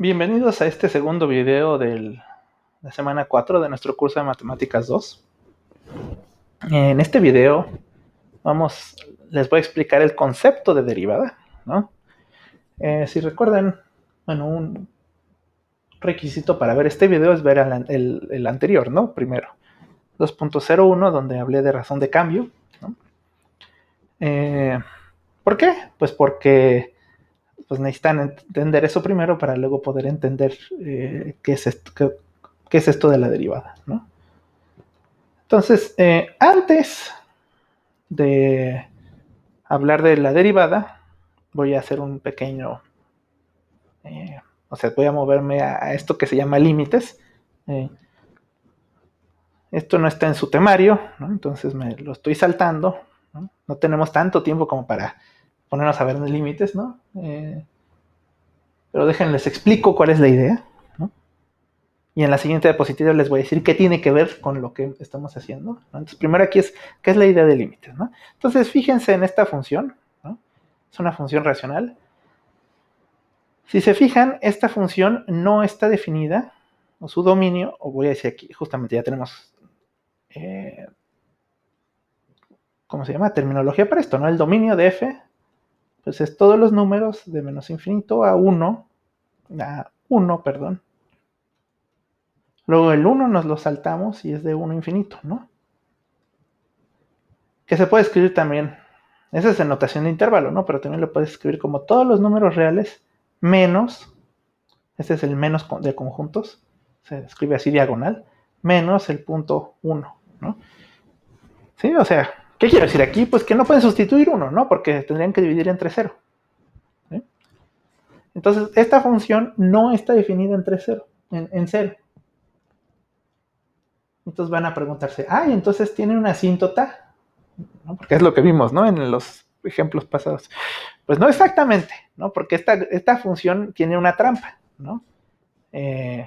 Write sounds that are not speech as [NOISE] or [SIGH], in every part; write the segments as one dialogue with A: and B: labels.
A: Bienvenidos a este segundo video de la semana 4 de nuestro curso de Matemáticas 2. En este video vamos, les voy a explicar el concepto de derivada. ¿no? Eh, si recuerdan, bueno, un requisito para ver este video es ver el, anterior, ¿no? Primero, 2.01, donde hablé de razón de cambio. Eh, ¿Por qué? Pues porque pues necesitan entender eso primero para luego poder entender eh, qué, es esto, qué, es esto de la derivada, ¿no? Entonces, eh, antes de hablar de la derivada, voy a hacer un pequeño, eh, o sea, voy a moverme a, esto que se llama límites. esto no está en su temario, ¿no? entonces me lo estoy saltando. ¿no? no tenemos tanto tiempo como para ponernos a ver límites, ¿no? Eh, pero déjenles explico cuál es la idea, ¿no? Y en la siguiente diapositiva les voy a decir qué tiene que ver con lo que estamos haciendo. Entonces, primero aquí es qué es la idea de límites, ¿no? Entonces, fíjense en esta función, ¿no? Es una función racional. Si se fijan, esta función no está definida, o su dominio, o voy a decir aquí, justamente ya tenemos eh, ¿cómo se llama? Terminología para esto, ¿no? El dominio de f pues es todos los números de menos infinito a 1, a 1, perdón. Luego el 1 nos lo saltamos y es de 1 infinito, ¿no? Que se puede escribir también, esa es en notación de intervalo, ¿no? Pero también lo puedes escribir como todos los números reales menos, este es el menos de conjuntos, se escribe así diagonal, menos el punto 1, ¿no? Sí, o sea, ¿Qué quiero decir aquí? Pues que no pueden sustituir uno, ¿no? Porque tendrían que dividir entre cero. Entonces, esta función no está definida entre cero, en, cero. Entonces van a preguntarse, ah, entonces tiene una asíntota, porque es lo que vimos, ¿no? En los ejemplos pasados. Pues no exactamente, ¿no? Porque esta, esta función tiene una trampa, ¿no? Eh,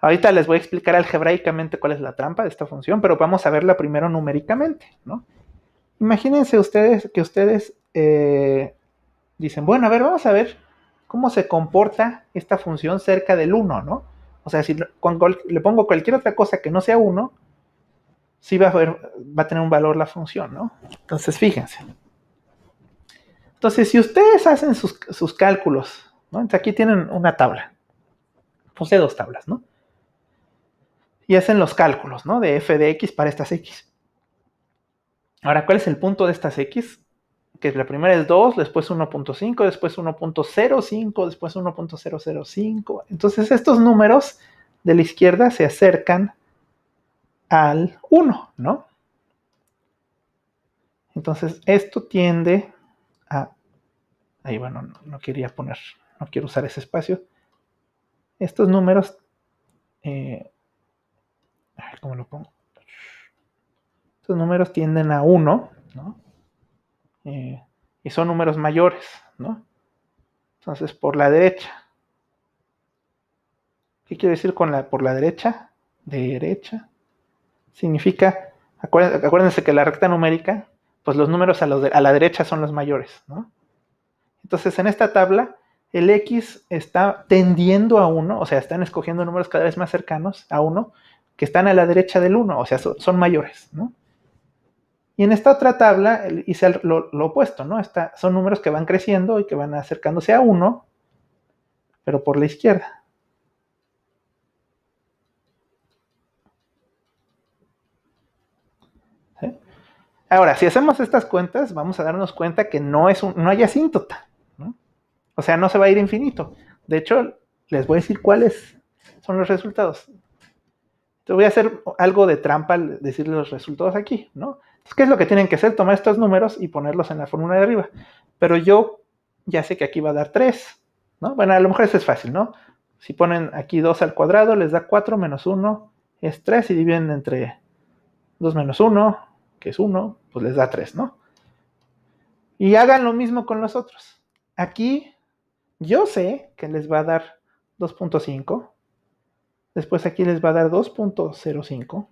A: Ahorita les voy a explicar algebraicamente cuál es la trampa de esta función, pero vamos a verla primero numéricamente, ¿no? Imagínense ustedes que ustedes eh, dicen, bueno, a ver, vamos a ver cómo se comporta esta función cerca del 1, ¿no? O sea, si le pongo cualquier otra cosa que no sea 1, sí va a, tener un valor la función, ¿no? Entonces, fíjense. Entonces, si ustedes hacen sus, sus cálculos, ¿no? Entonces, aquí tienen una tabla. Puse dos tablas, ¿no? Y hacen los cálculos, ¿no? De f de x para estas x. Ahora, ¿cuál es el punto de estas x? Que la primera es 2, después 1.5, después 1.05, después 1.005. Entonces estos números de la izquierda se acercan al 1, ¿no? Entonces esto tiende a... Ahí, bueno, no, quería poner, no quiero usar ese espacio. Estos números eh, ¿cómo lo pongo? Estos números tienden a 1, ¿no? Eh, y son números mayores, ¿no? Entonces, por la derecha. ¿Qué quiere decir con la por la derecha? Derecha. Significa, acuérdense, que la recta numérica, pues los números a, la derecha son los mayores, ¿no? Entonces, en esta tabla, el x está tendiendo a 1, o sea, están escogiendo números cada vez más cercanos a 1, que están a la derecha del 1, o sea, son, mayores, ¿no? Y en esta otra tabla hice lo, opuesto, ¿no? son números que van creciendo y que van acercándose a 1, pero por la izquierda. Ahora, si hacemos estas cuentas, vamos a darnos cuenta que no, es un, no hay asíntota, ¿no? O sea, no se va a ir infinito. De hecho, les voy a decir cuáles son los resultados voy a hacer algo de trampa al decir los resultados aquí, ¿no? Entonces, ¿qué es lo que tienen que hacer? Tomar estos números y ponerlos en la fórmula de arriba. Pero yo ya sé que aquí va a dar 3, ¿no? Bueno, a lo mejor eso es fácil, ¿no? Si ponen aquí 2 al cuadrado, les da 4 menos 1 es 3 y dividen entre 2 menos 1, que es 1, pues les da 3, ¿no? Y hagan lo mismo con los otros. Aquí yo sé que les va a dar 2.5 Después aquí les va a dar 2.05.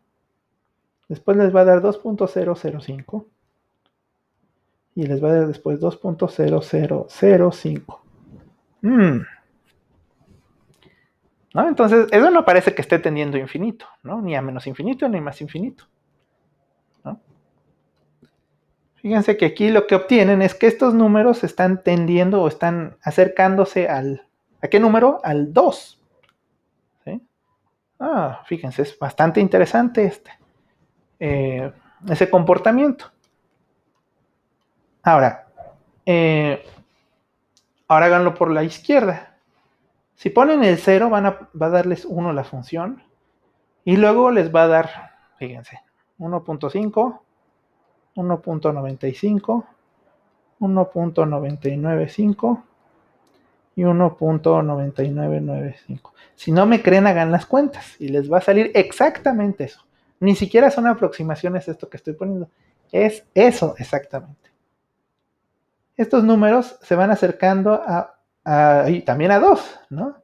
A: Después les va a dar 2.005. Y les va a dar después 2.0005. Mm. ¿no? Entonces, eso no parece que esté tendiendo infinito, ¿no? Ni a menos infinito ni más infinito. ¿no? Fíjense que aquí lo que obtienen es que estos números están tendiendo o están acercándose al... ¿A qué número? Al 2. Ah, fíjense, es bastante interesante este, eh, ese comportamiento. Ahora, eh, ahora háganlo por la izquierda. Si ponen el 0, van a, va a darles 1 la función. Y luego les va a dar, fíjense, 1.5, 1.95, 1.995 y 1.9995. Si no me creen, hagan las cuentas y les va a salir exactamente eso. Ni siquiera son aproximaciones esto que estoy poniendo. Es eso exactamente. Estos números se van acercando a, y también a 2, ¿no?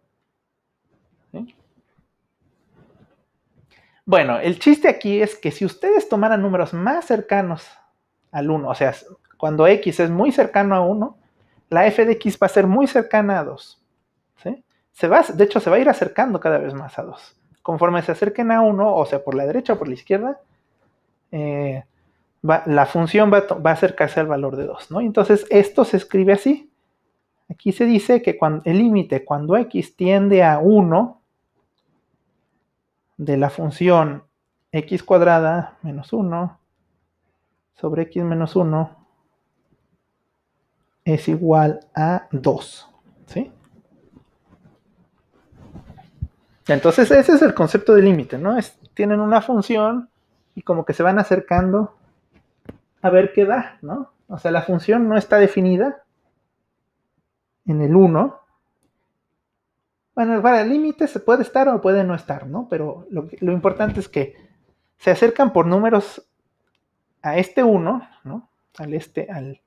A: Bueno, el chiste aquí es que si ustedes tomaran números más cercanos al 1, o sea, cuando x es muy cercano a 1, la f de x va a ser muy cercana a 2. Se va, de hecho, se va a ir acercando cada vez más a 2. Conforme se acerquen a 1, o sea, por la derecha o por la izquierda, eh, la función va, a acercarse al valor de 2. ¿no? Entonces, esto se escribe así. Aquí se dice que el límite cuando x tiende a 1 de la función x cuadrada menos 1 sobre x menos 1 es igual a 2. ¿Sí? Entonces ese es el concepto de límite, ¿no? Es, tienen una función y como que se van acercando a ver qué da, ¿no? O sea, la función no está definida en el 1. Bueno, para el límite se puede estar o puede no estar, ¿no? Pero lo, lo importante es que se acercan por números a este 1, ¿no? Al este, al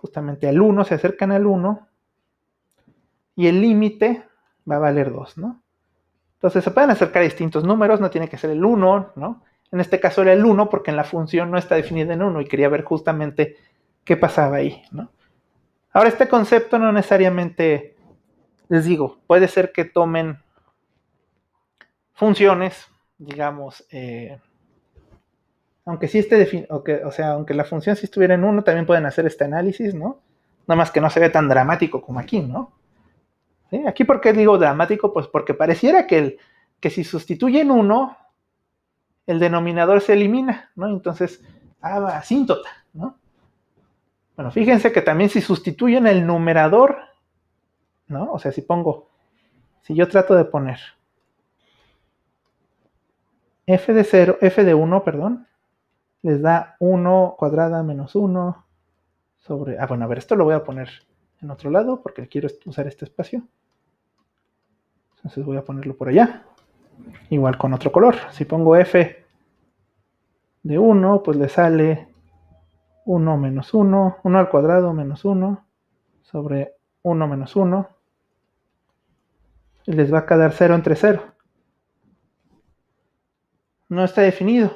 A: justamente al 1, se acercan al 1 y el límite va a valer 2, ¿no? Entonces se pueden acercar a distintos números, no tiene que ser el 1, ¿no? En este caso era el 1 porque en la función no está definida en 1 y quería ver justamente qué pasaba ahí, ¿no? Ahora este concepto no necesariamente, les digo, puede ser que tomen funciones, digamos, eh, aunque sí esté o sea, aunque la función si estuviera en uno, también pueden hacer este análisis, ¿no? Nada más que no se ve tan dramático como aquí, ¿no? Aquí, ¿por qué digo dramático? Pues porque pareciera que, el, que si sustituyen uno, el denominador se elimina, ¿no? Entonces, ah, asíntota, ¿no? Bueno, fíjense que también si sustituyen el numerador, ¿no? O sea, si pongo, si yo trato de poner f de 0, f de 1, perdón, les da 1 cuadrada menos 1 sobre... Ah, bueno, a ver, esto lo voy a poner en otro lado porque quiero usar este espacio. Entonces voy a ponerlo por allá. Igual con otro color. Si pongo f de 1, pues le sale 1 menos 1, 1 al cuadrado menos 1 sobre 1 menos 1. Y les va a quedar 0 entre 0. No está definido.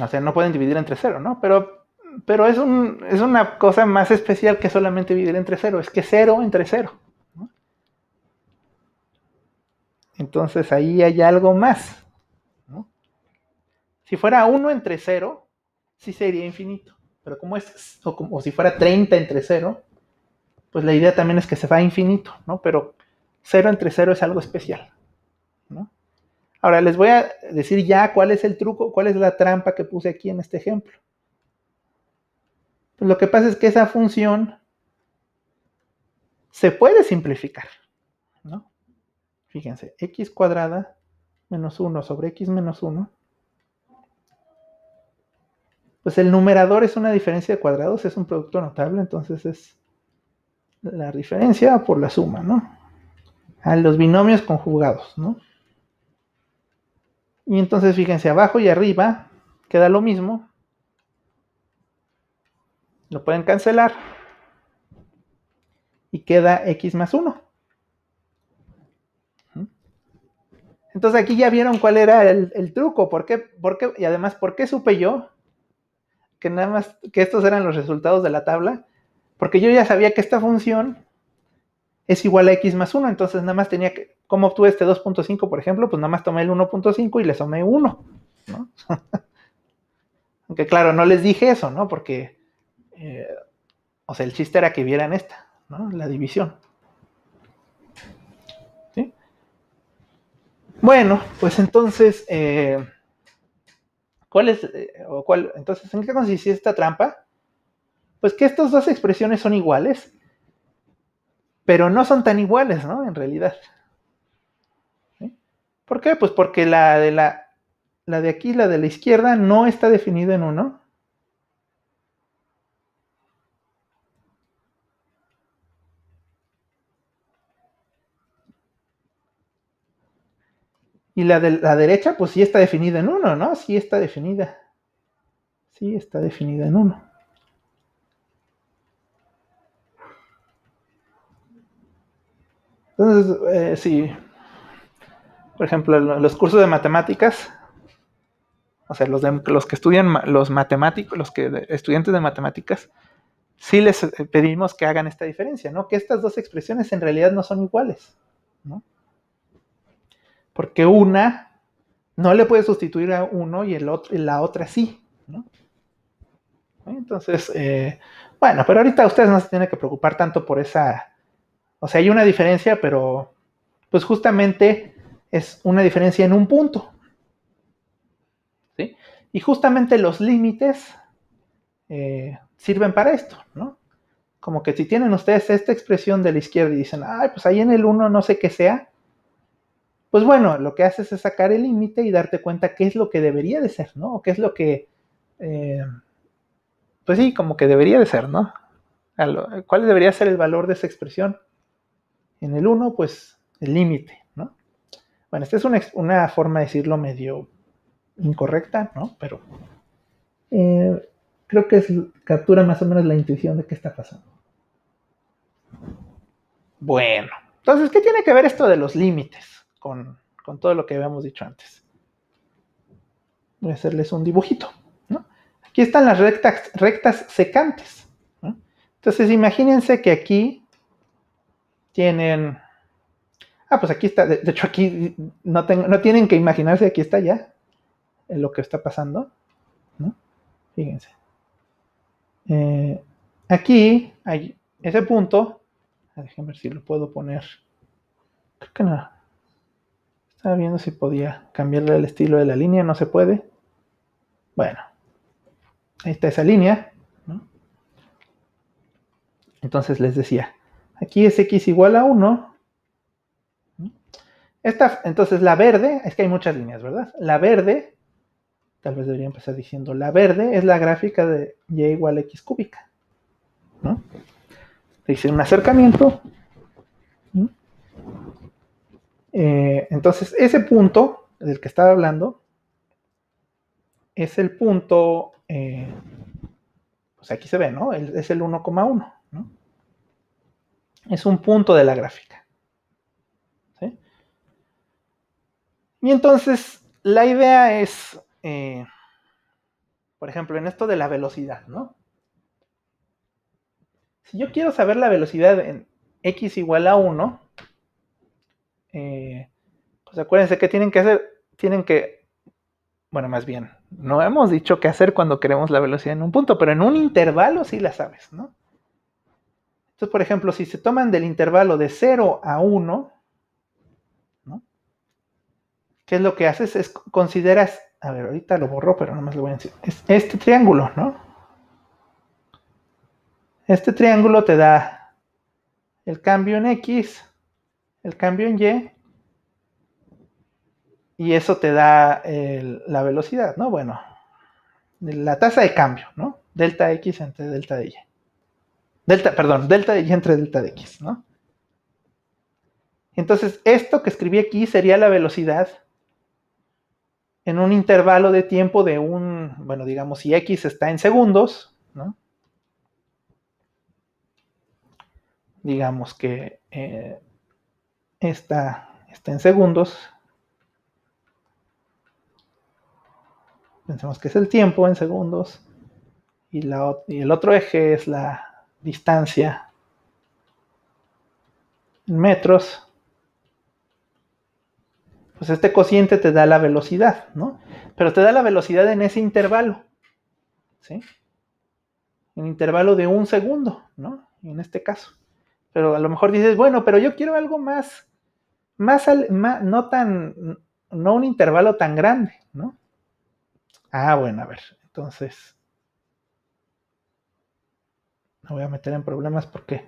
A: O sea, no pueden dividir entre cero, ¿no? Pero, pero es, un, es una cosa más especial que solamente dividir entre cero. Es que cero entre cero. Entonces ahí hay algo más. Si fuera 1 entre 0, sí sería infinito. Pero como es, o, como, si fuera 30 entre 0, pues la idea también es que se va a infinito, ¿no? Pero 0 entre 0 es algo especial. Ahora les voy a decir ya cuál es el truco, cuál es la trampa que puse aquí en este ejemplo. Pues lo que pasa es que esa función se puede simplificar, ¿no? Fíjense, x cuadrada menos 1 sobre x menos 1. Pues el numerador es una diferencia de cuadrados, es un producto notable, entonces es la diferencia por la suma, ¿no? A los binomios conjugados, ¿no? Y entonces fíjense, abajo y arriba queda lo mismo. Lo pueden cancelar. Y queda x más 1. Entonces aquí ya vieron cuál era el, truco. ¿Por qué. Y además, ¿por qué supe yo que nada más que estos eran los resultados de la tabla? Porque yo ya sabía que esta función es igual a x más 1, entonces nada más tenía que, ¿cómo obtuve este 2.5, por ejemplo? Pues nada más tomé el 1.5 y le sumé 1, ¿no? [LAUGHS] Aunque claro, no les dije eso, ¿no? Porque, eh, o sea, el chiste era que vieran esta, ¿no? La división. ¿Sí? Bueno, pues entonces, eh, ¿cuál es, eh, o cuál, entonces, ¿en qué consiste esta trampa? Pues que estas dos expresiones son iguales, pero no son tan iguales, ¿no? En realidad. ¿Por qué? Pues porque la de la, la de aquí, la de la izquierda, no está definida en uno. Y la de la derecha, pues sí está definida en uno, ¿no? Sí está definida. Sí está definida en uno. Entonces, eh, sí, por ejemplo, los cursos de matemáticas, o sea, los, que estudian los matemáticos, los que estudiantes de matemáticas, sí les eh, pedimos que hagan esta diferencia, ¿no? Que estas dos expresiones en realidad no son iguales, ¿no? Porque una no le puede sustituir a uno y la otra sí, ¿no? Entonces, eh, bueno, pero ahorita ustedes no se tienen que preocupar tanto por esa o sea, hay una diferencia, pero pues justamente es una diferencia en un punto. ¿sí? Y justamente los límites eh, sirven para esto, ¿no? Como que si tienen ustedes esta expresión de la izquierda y dicen, ay, pues ahí en el 1 no sé qué sea, pues bueno, lo que haces es sacar el límite y darte cuenta qué es lo que debería de ser, ¿no? O qué es lo que, eh, pues sí, como que debería de ser, ¿no? ¿Cuál debería ser el valor de esa expresión? En el 1, pues el límite, ¿no? Bueno, esta es una, forma de decirlo medio incorrecta, ¿no? Pero eh, creo que captura más o menos la intuición de qué está pasando. Bueno, entonces, ¿qué tiene que ver esto de los límites con, todo lo que habíamos dicho antes? Voy a hacerles un dibujito. ¿no? Aquí están las rectas, secantes. Entonces, imagínense que aquí tienen... Ah, pues aquí está. De, hecho, aquí no, no tienen que imaginarse, aquí está ya lo que está pasando. Fíjense. Eh, aquí hay ese punto. Ah, déjenme ver si lo puedo poner. Creo que no. Estaba viendo si podía cambiarle el estilo de la línea. No se puede. Bueno. Ahí está esa línea. Entonces les decía. Aquí es x igual a 1. Esta, entonces la verde, es que hay muchas líneas, ¿verdad? La verde, tal vez debería empezar diciendo, la verde es la gráfica de y igual a x cúbica. ¿no? Dice un acercamiento. Eh, entonces, ese punto del que estaba hablando es el punto, eh, pues aquí se ve, ¿no? Es el 1,1. ¿no? Es un punto de la gráfica. ¿sí? Y entonces la idea es, eh, por ejemplo, en esto de la velocidad, ¿no? Si yo quiero saber la velocidad en x igual a 1, eh, pues acuérdense que tienen que hacer, tienen que, bueno, más bien, no hemos dicho qué hacer cuando queremos la velocidad en un punto, pero en un intervalo sí la sabes, ¿no? Entonces, por ejemplo, si se toman del intervalo de 0 a 1, ¿no? ¿qué es lo que haces? Es consideras, a ver, ahorita lo borro, pero no más lo voy a decir, es este triángulo, ¿no? Este triángulo te da el cambio en X, el cambio en Y, y eso te da la velocidad, ¿no? Bueno, la tasa de cambio, ¿no? Delta X entre delta de Y. Delta, perdón, delta de y entre delta de x, ¿no? Entonces, esto que escribí aquí sería la velocidad en un intervalo de tiempo de un, bueno, digamos, si x está en segundos, ¿no? Digamos que eh, esta está en segundos. Pensemos que es el tiempo en segundos. Y el otro eje es la distancia en metros, pues este cociente te da la velocidad, ¿no? Pero te da la velocidad en ese intervalo, ¿sí? En intervalo de un segundo, ¿no? En este caso. Pero a lo mejor dices, bueno, pero yo quiero algo más, más, más no tan, no un intervalo tan grande, ¿no? Ah, bueno, a ver, entonces, me voy a meter en problemas porque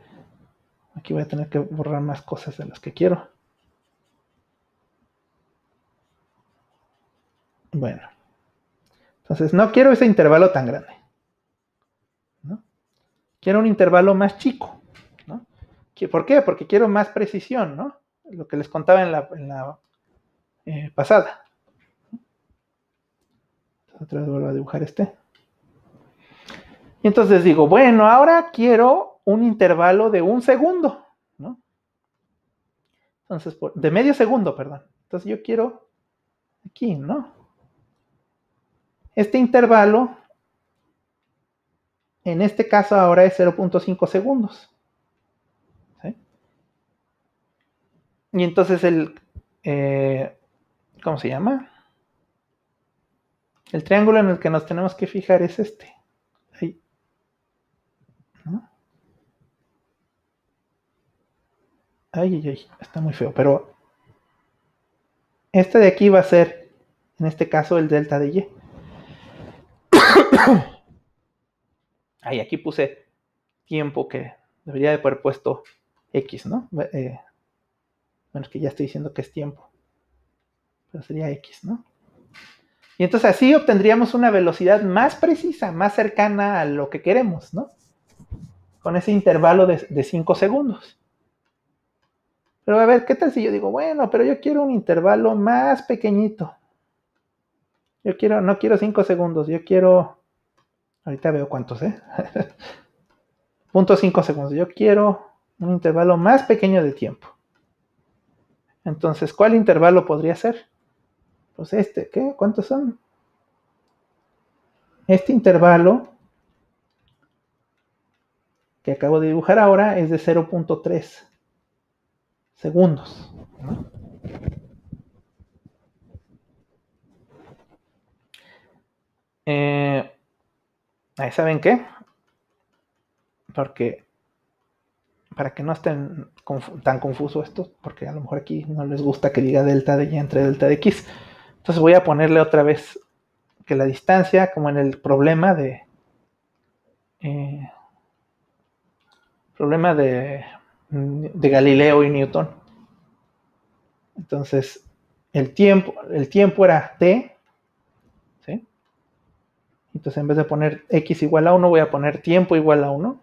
A: aquí voy a tener que borrar más cosas de las que quiero. Bueno, entonces no quiero ese intervalo tan grande. Quiero un intervalo más chico. ¿Por qué? Porque quiero más precisión, ¿no? Lo que les contaba en la, eh, pasada. Otra vez vuelvo a dibujar este. Y entonces digo, bueno, ahora quiero un intervalo de un segundo, ¿no? Entonces, de medio segundo, perdón. Entonces yo quiero aquí, ¿no? Este intervalo, en este caso ahora es 0.5 segundos. Y entonces el, eh, ¿cómo se llama? El triángulo en el que nos tenemos que fijar es este. Ahí. Ay, ay, ay, está muy feo, pero este de aquí va a ser, en este caso, el delta de Y. [COUGHS] Ahí, aquí puse tiempo que debería de haber puesto X, ¿no? Eh, bueno, que ya estoy diciendo que es tiempo. Pero sería X, ¿no? Y entonces así obtendríamos una velocidad más precisa, más cercana a lo que queremos, ¿no? Con ese intervalo de 5 segundos. Pero a ver, ¿qué tal si yo digo, bueno, pero yo quiero un intervalo más pequeñito? Yo quiero, no quiero 5 segundos, yo quiero Ahorita veo cuántos, ¿eh? [LAUGHS] Punto 5 segundos. Yo quiero un intervalo más pequeño de tiempo. Entonces, ¿cuál intervalo podría ser? Pues este, ¿qué? ¿Cuántos son? Este intervalo que acabo de dibujar ahora es de 0.3 segundos. Eh, Ahí saben qué. Porque para que no estén tan confuso esto, porque a lo mejor aquí no les gusta que diga delta de y entre delta de x. Entonces voy a ponerle otra vez que la distancia, como en el problema de eh, problema de, de Galileo y Newton. Entonces el tiempo, el tiempo era t entonces en vez de poner x igual a 1, voy a poner tiempo igual a 1.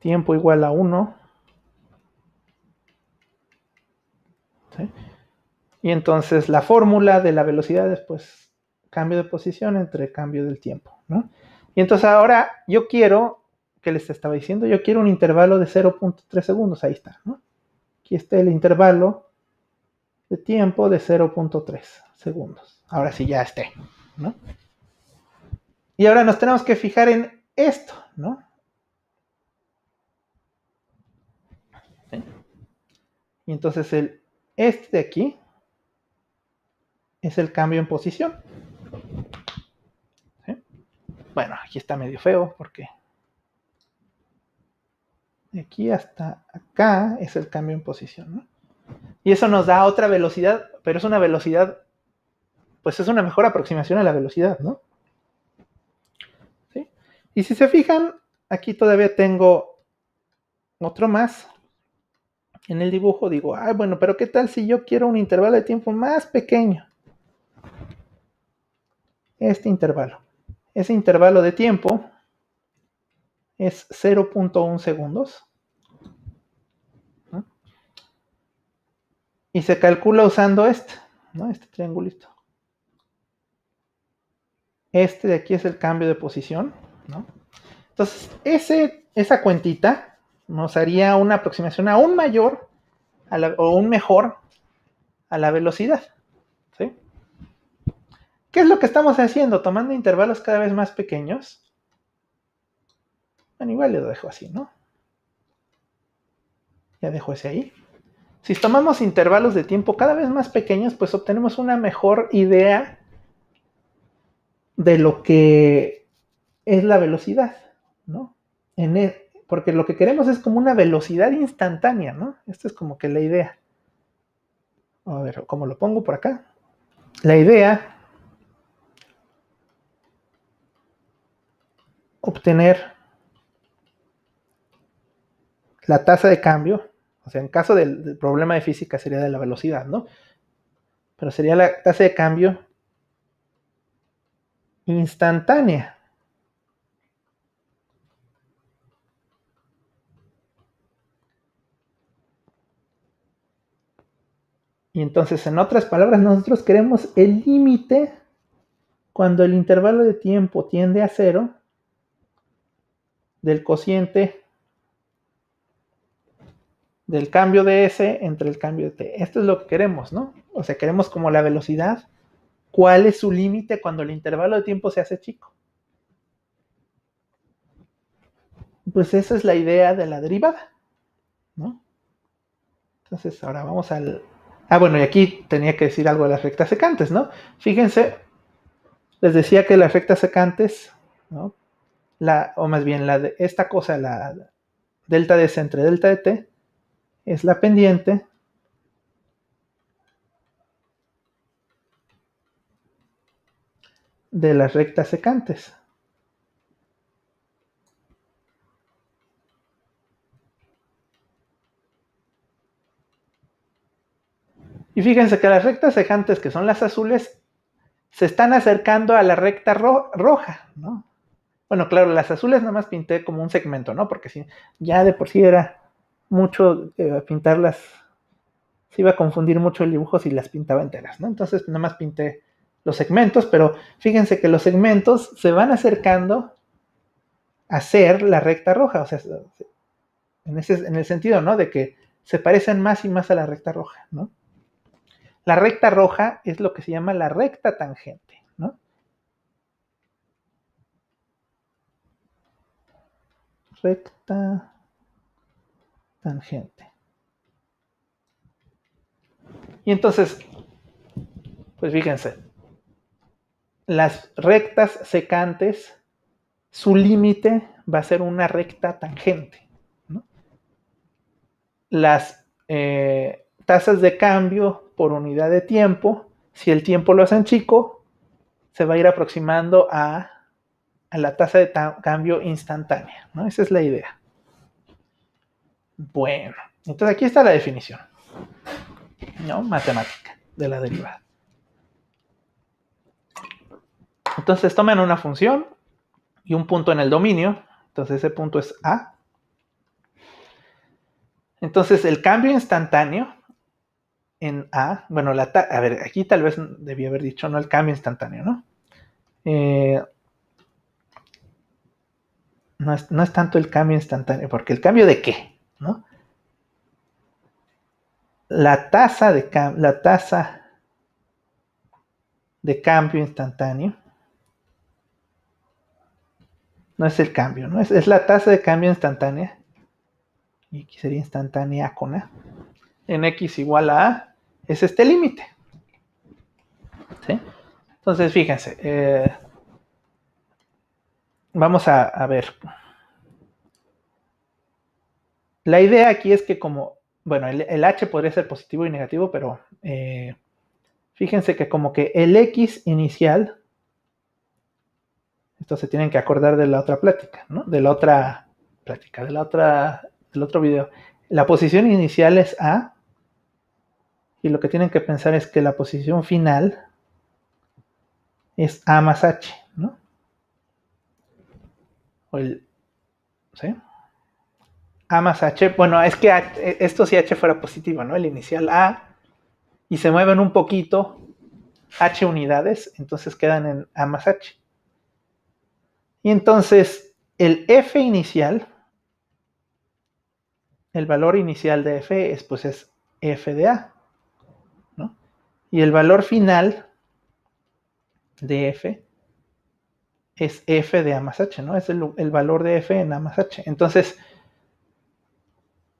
A: Tiempo igual a 1. Y entonces la fórmula de la velocidad es pues cambio de posición entre cambio del tiempo. Y entonces ahora yo quiero, ¿qué les estaba diciendo? Yo quiero un intervalo de 0.3 segundos. Ahí está. Aquí está el intervalo de tiempo de 0.3 segundos. Ahora sí ya esté, ¿no? Y ahora nos tenemos que fijar en esto, ¿no? Y entonces el este de aquí es el cambio en posición. Bueno, aquí está medio feo porque de aquí hasta acá es el cambio en posición, ¿no? Y eso nos da otra velocidad, pero es una velocidad, pues es una mejor aproximación a la velocidad, ¿no? ¿Sí? Y si se fijan, aquí todavía tengo otro más. En el dibujo digo, ay, bueno, pero ¿qué tal si yo quiero un intervalo de tiempo más pequeño? Este intervalo. Ese intervalo de tiempo es 0.1 segundos. Y se calcula usando este, ¿no? Este triangulito. Este de aquí es el cambio de posición. Entonces, ese, esa cuentita nos haría una aproximación aún mayor o aún mejor a la velocidad. ¿Qué es lo que estamos haciendo? Tomando intervalos cada vez más pequeños. Bueno, igual lo dejo así, ¿no? Ya dejo ese ahí. Si tomamos intervalos de tiempo cada vez más pequeños, pues obtenemos una mejor idea de lo que es la velocidad, ¿no? E, porque lo que queremos es como una velocidad instantánea, ¿no? Esta es como que la idea. A ver, ¿cómo lo pongo por acá? La idea, obtener la tasa de cambio, o sea, en caso del, problema de física sería de la velocidad, ¿no? Pero sería la tasa de cambio instantánea. Y entonces, en otras palabras, nosotros queremos el límite cuando el intervalo de tiempo tiende a cero del cociente del cambio de S entre el cambio de T. Esto es lo que queremos, ¿no? O sea, queremos como la velocidad. ¿Cuál es su límite cuando el intervalo de tiempo se hace chico? Pues esa es la idea de la derivada, ¿no? Entonces, ahora vamos al... Ah, bueno, y aquí tenía que decir algo de las rectas secantes, ¿no? Fíjense, les decía que las rectas secantes, ¿no? La, o más bien, la de esta cosa, la delta de S entre delta de T, es la pendiente de las rectas secantes. Y fíjense que las rectas secantes, que son las azules, se están acercando a la recta roja, ¿no? Bueno, claro, las azules nada más pinté como un segmento, ¿no? Porque si ya de por sí era mucho eh, pintarlas, se iba a confundir mucho el dibujo si las pintaba enteras, ¿no? Entonces nada más pinté los segmentos, pero fíjense que los segmentos se van acercando a ser la recta roja, o sea, en, ese, en el sentido, ¿no? De que se parecen más y más a la recta roja, ¿no? La recta roja es lo que se llama la recta tangente, ¿no? Recta tangente. Y entonces, pues fíjense, las rectas secantes, su límite va a ser una recta tangente. Las eh, tasas de cambio por unidad de tiempo, si el tiempo lo hacen chico, se va a ir aproximando a, a la tasa de cambio instantánea. ¿no? Esa es la idea. Bueno, entonces aquí está la definición. ¿No? Matemática de la derivada. Entonces toman una función y un punto en el dominio. Entonces ese punto es A. Entonces el cambio instantáneo en A, bueno, la a ver, aquí tal vez debía haber dicho no el cambio instantáneo, ¿no? Eh, no, es, no es tanto el cambio instantáneo, porque el cambio de qué? ¿no? La tasa de, la tasa de cambio instantáneo no es el cambio, ¿no? Es, la tasa de cambio instantánea. Y aquí sería instantánea con A. En X igual a A es este límite. ¿Sí? Entonces, fíjense. Eh, vamos a, ver. La idea aquí es que como, bueno, el, h podría ser positivo y negativo, pero eh, fíjense que como que el x inicial, esto se tienen que acordar de la otra plática, ¿no? De la otra plática, de la otra, del otro video. La posición inicial es A, y lo que tienen que pensar es que la posición final es A más H, ¿no? El, ¿sí? A más H, bueno, es que esto si H fuera positivo, ¿no? El inicial A y se mueven un poquito H unidades, entonces quedan en A más H. Y entonces el F inicial, el valor inicial de F es pues es F de A, ¿no? Y el valor final de F es f de a más h, ¿no? Es el, el valor de f en a más h. Entonces,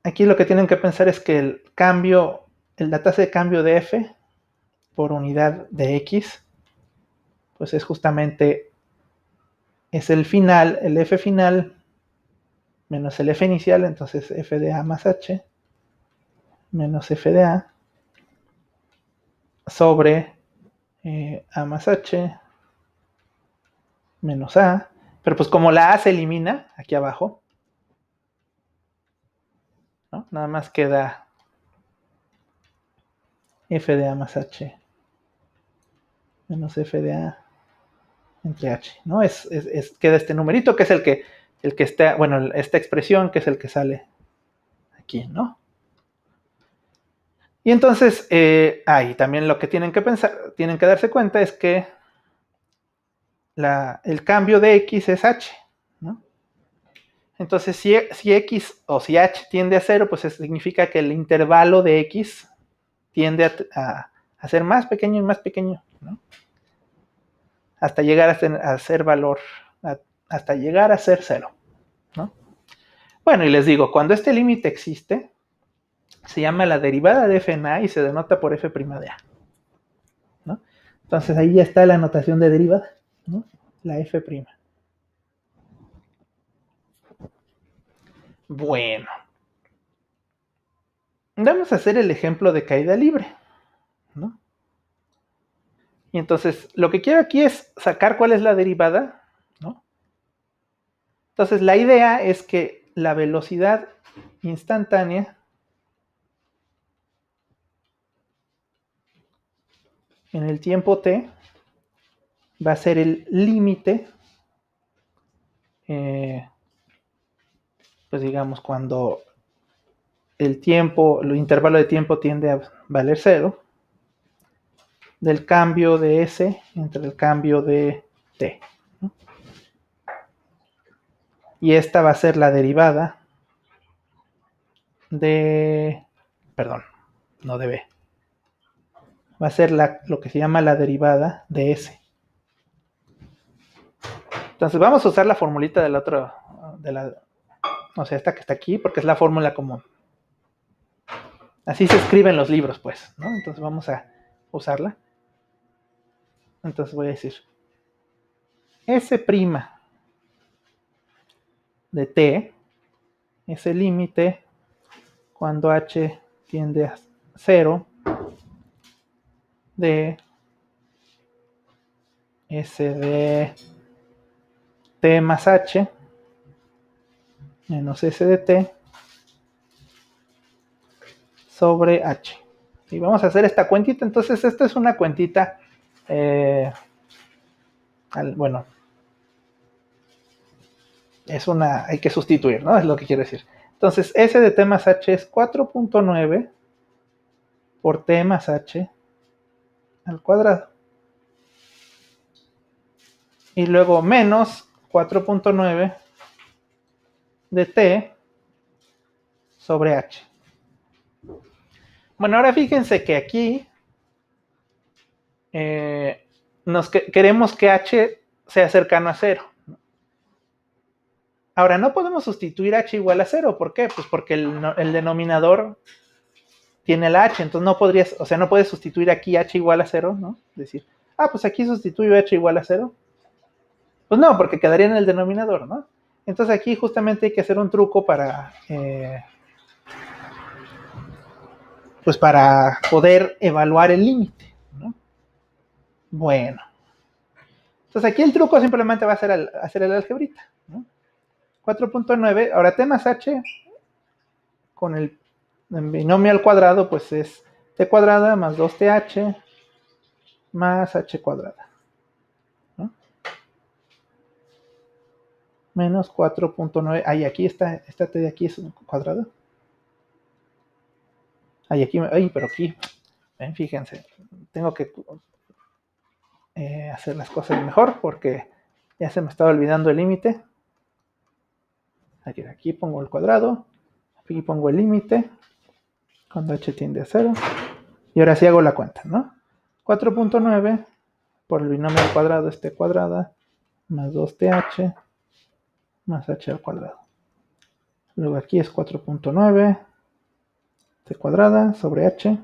A: aquí lo que tienen que pensar es que el cambio, la tasa de cambio de f por unidad de x, pues es justamente, es el final, el f final menos el f inicial, entonces f de a más h menos f de a sobre a más h menos a, pero pues como la a se elimina aquí abajo, nada más queda f de a más h menos f de a entre h, ¿no? Es, queda este numerito que es el que, el que está, bueno, esta expresión que es el que sale aquí, ¿no? Y entonces, eh, ahí también lo que tienen que pensar, tienen que darse cuenta es que el cambio de x es h, ¿no? Entonces, si, x o si h tiende a cero, pues significa que el intervalo de x tiende a, ser más pequeño y más pequeño, ¿no? hasta llegar a ser, valor, hasta llegar a ser cero. ¿no? Bueno, y les digo, cuando este límite existe, se llama la derivada de f en a y se denota por f' de a. ¿no? Entonces ahí ya está la notación de derivada, la f'. Bueno, vamos a hacer el ejemplo de caída libre. ¿no? Y entonces, lo que quiero aquí es sacar cuál es la derivada, ¿no? Entonces, la idea es que la velocidad instantánea en el tiempo t va a ser el límite, eh, pues digamos, cuando el tiempo, el intervalo de tiempo tiende a valer cero, del cambio de S entre el cambio de T. Y esta va a ser la derivada de, perdón, no de B. Va a ser lo que se llama la derivada de S. Entonces vamos a usar la formulita del otro, de la, o sea, esta que está aquí, porque es la fórmula común. Así se escriben los libros, pues, ¿no? Entonces vamos a usarla. Entonces voy a decir S' de t es el límite cuando h tiende a 0 de S de t más h menos S de t sobre h. Y vamos a hacer esta cuentita. Entonces, esta es una cuentita eh, bueno, es una, hay que sustituir, ¿no? Es lo que quiero decir. Entonces, S de T más H es 4.9 por T más H al cuadrado. Y luego menos 4.9 de T sobre H. Bueno, ahora fíjense que aquí eh, nos queremos que h sea cercano a cero. Ahora, no podemos sustituir h igual a cero. ¿Por qué? Pues porque el, denominador tiene la h, entonces no podrías, o sea, no puedes sustituir aquí h igual a cero, ¿no? Decir, ah, pues aquí sustituyo h igual a cero. Pues no, porque quedaría en el denominador, ¿no? Entonces aquí justamente hay que hacer un truco para, eh, pues para poder evaluar el límite. Bueno. Entonces aquí el truco simplemente va a ser hacer el algebrita. 4.9, ahora t más h con el binomio al cuadrado, pues es t cuadrada más 2th más h cuadrada. Menos 4.9, ahí aquí está, esta t de aquí es un cuadrado. Ahí aquí, ay, pero aquí, ven, fíjense, tengo que eh, hacer las cosas mejor porque ya se me estaba olvidando el límite. Aquí, aquí pongo el cuadrado, aquí pongo el límite cuando h tiende a 0 y ahora sí hago la cuenta, ¿no? 4.9 por el binomio cuadrado, este cuadrada, más 2th más h al cuadrado. Luego aquí es 4.9 t cuadrada sobre h.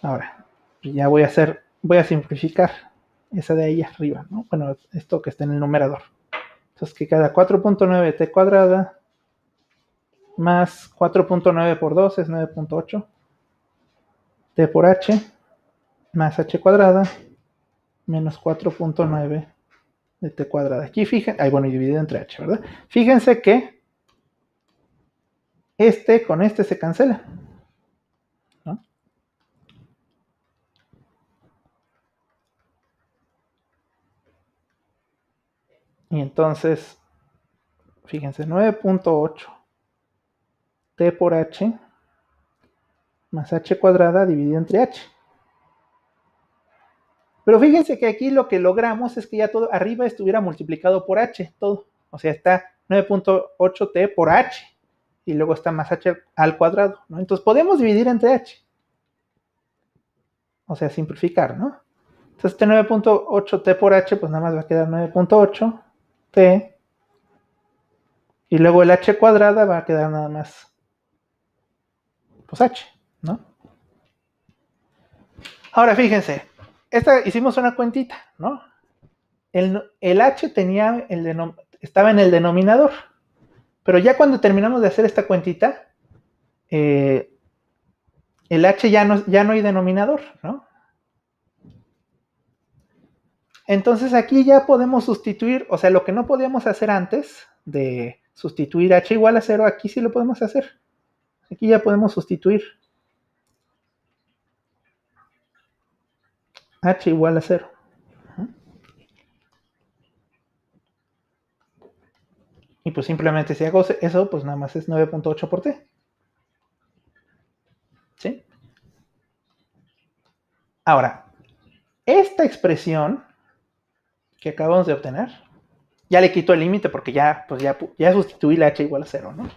A: Ahora, ya voy a hacer, voy a simplificar esa de ahí arriba, ¿no? Bueno, esto que está en el numerador. Entonces que queda 4.9 t cuadrada más 4.9 por 2 es 9.8 t por h más h cuadrada menos 4.9 de t cuadrada. Aquí fíjense, ahí bueno, dividido entre h, ¿verdad? Fíjense que este con este se cancela. ¿no? Y entonces, fíjense, 9.8 t por h más h cuadrada dividido entre h. Pero fíjense que aquí lo que logramos es que ya todo arriba estuviera multiplicado por h, todo. O sea, está 9.8t por h. Y luego está más h al cuadrado, ¿no? Entonces podemos dividir entre h. O sea, simplificar, ¿no? Entonces este 9.8t por h, pues nada más va a quedar 9.8t. Y luego el h cuadrada va a quedar nada más, pues h, ¿no? Ahora fíjense, esta hicimos una cuentita, ¿no? El, h tenía estaba en el denominador, pero ya cuando terminamos de hacer esta cuentita, eh, el h ya no, ya no hay denominador, ¿no? Entonces aquí ya podemos sustituir, o sea, lo que no podíamos hacer antes de sustituir h igual a 0, aquí sí lo podemos hacer. Aquí ya podemos sustituir h igual a 0. Y pues simplemente si hago eso, pues nada más es 9.8 por t. ¿Sí? Ahora, esta expresión que acabamos de obtener, ya le quito el límite porque ya, pues ya, ya sustituí la h igual a 0, ¿no?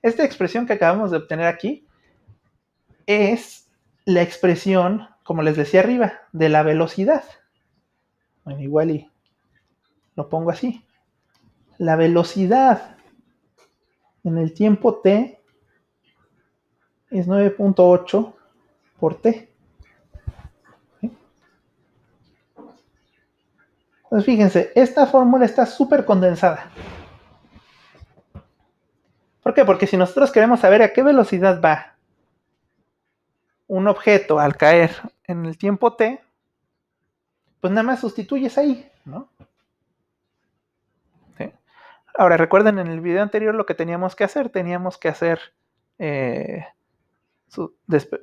A: Esta expresión que acabamos de obtener aquí es la expresión como les decía arriba, de la velocidad. Bueno, igual y lo pongo así. La velocidad en el tiempo t es 9.8 por t. Entonces fíjense, esta fórmula está súper condensada. ¿Por qué? Porque si nosotros queremos saber a qué velocidad va un objeto al caer en el tiempo t, pues nada más sustituyes ahí, ¿no? Ahora recuerden en el video anterior lo que teníamos que hacer, teníamos que hacer, eh,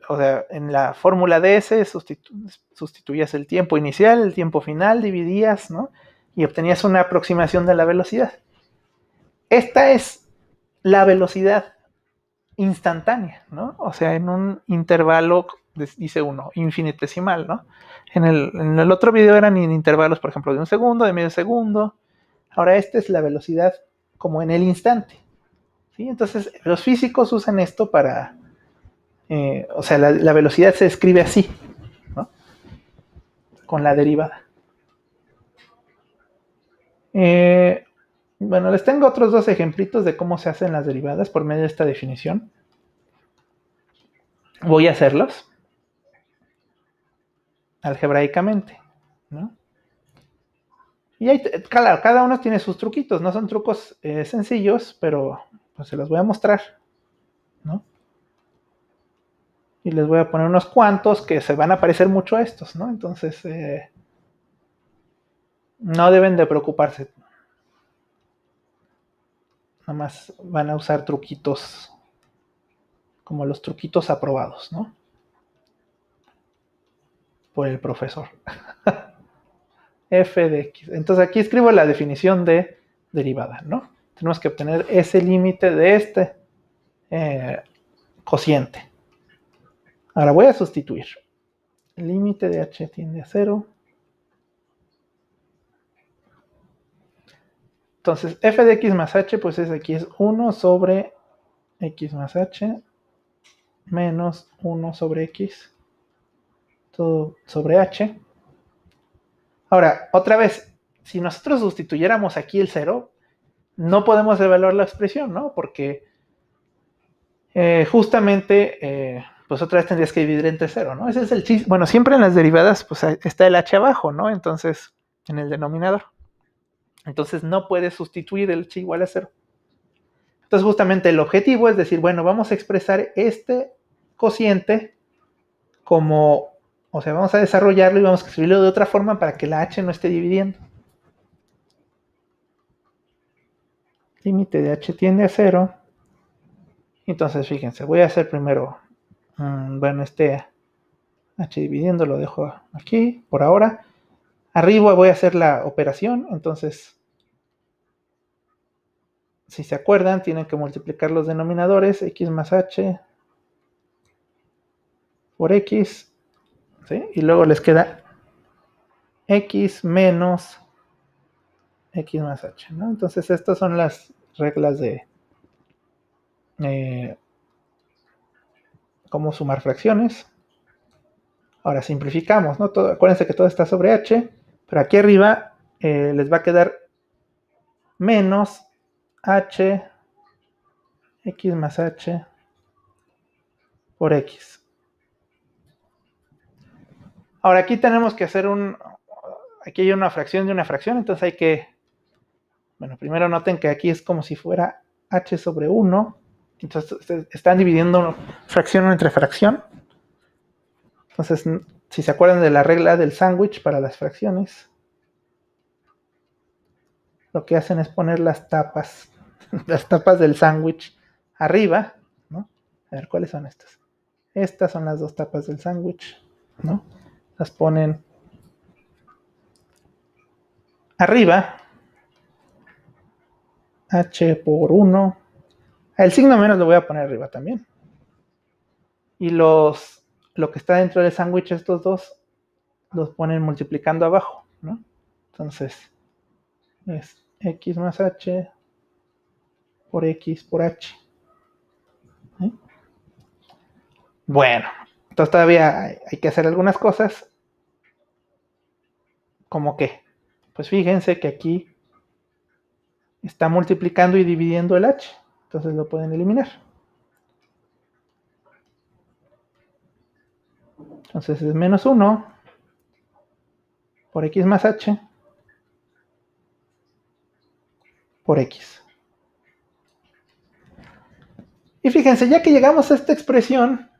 A: o sea, en la fórmula de S sustituías el tiempo inicial, el tiempo final, dividías, ¿no? Y obtenías una aproximación de la velocidad. Esta es la velocidad instantánea, ¿no? O sea, en un intervalo, dice uno, infinitesimal, ¿no? En el, otro video eran en intervalos, por ejemplo, de un segundo, de medio segundo. Ahora, esta es la velocidad como en el instante. ¿sí? Entonces, los físicos usan esto para, eh, o sea, la, velocidad se escribe así, ¿no? Con la derivada. Eh, bueno, les tengo otros dos ejemplitos de cómo se hacen las derivadas por medio de esta definición. Voy a hacerlos algebraicamente, ¿no? Y hay, claro, cada uno tiene sus truquitos, no son trucos eh, sencillos, pero pues se los voy a mostrar, ¿no? Y les voy a poner unos cuantos que se van a parecer mucho a estos, ¿no? Entonces, eh, no deben de preocuparse Nada más van a usar truquitos como los truquitos aprobados, ¿no? Por el profesor. [LAUGHS] f de x. Entonces aquí escribo la definición de derivada, ¿no? Tenemos que obtener ese límite de este eh, cociente. Ahora voy a sustituir. El límite de h tiende a 0 Entonces, f de x más h, pues es aquí es 1 sobre x más h menos 1 sobre x, todo sobre h. Ahora, otra vez, si nosotros sustituyéramos aquí el 0, no podemos evaluar la expresión, ¿no? Porque eh, justamente, eh, pues otra vez tendrías que dividir entre 0, ¿no? Ese es el chiste. Bueno, siempre en las derivadas, pues está el h abajo, ¿no? Entonces, en el denominador. Entonces no puedes sustituir el h igual a 0. Entonces justamente el objetivo es decir, bueno, vamos a expresar este cociente como, o sea, vamos a desarrollarlo y vamos a escribirlo de otra forma para que la h no esté dividiendo. Límite de h tiende a 0. Entonces, fíjense, voy a hacer primero, mm, bueno, este h dividiendo lo dejo aquí por ahora. Arriba voy a hacer la operación, entonces, si se acuerdan, tienen que multiplicar los denominadores, x más h por x, ¿sí? y luego les queda x menos x más h, ¿no? Entonces, estas son las reglas de eh, cómo sumar fracciones. Ahora simplificamos, ¿no? acuérdense que todo está sobre h. Pero aquí arriba eh, les va a quedar menos h x más h por x. Ahora aquí tenemos que hacer un, aquí hay una fracción de una fracción, entonces hay que, bueno, primero noten que aquí es como si fuera h sobre 1, entonces están dividiendo fracción entre fracción. Entonces si se acuerdan de la regla del sándwich para las fracciones, lo que hacen es poner las tapas, [LAUGHS] las tapas del sándwich arriba, ¿no? A ver, ¿cuáles son estas? Estas son las dos tapas del sándwich, ¿no? Las ponen arriba, h por 1. El signo menos lo voy a poner arriba también. Y los lo que está dentro del sándwich, estos dos, los ponen multiplicando abajo, ¿no? Entonces, es x más h por x por h. Bueno, entonces todavía hay que hacer algunas cosas. ¿Cómo que? Pues fíjense que aquí está multiplicando y dividiendo el h. Entonces lo pueden eliminar. Entonces es menos 1 por x más h por x. Y fíjense, ya que llegamos a esta expresión,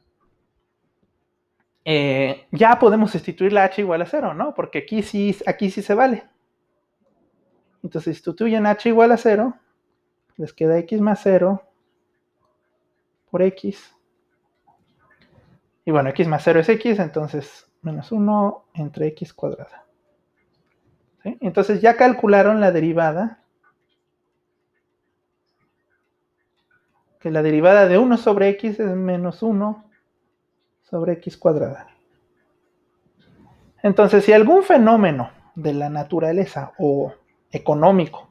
A: eh, ya podemos sustituir la h igual a 0, ¿no? Porque aquí sí, aquí sí se vale. Entonces sustituyen h igual a 0, les queda x más 0 por x y bueno, x más 0 es x, entonces menos 1 entre x cuadrada. Entonces ya calcularon la derivada. Que la derivada de 1 sobre x es menos 1 sobre x cuadrada. Entonces, si algún fenómeno de la naturaleza o económico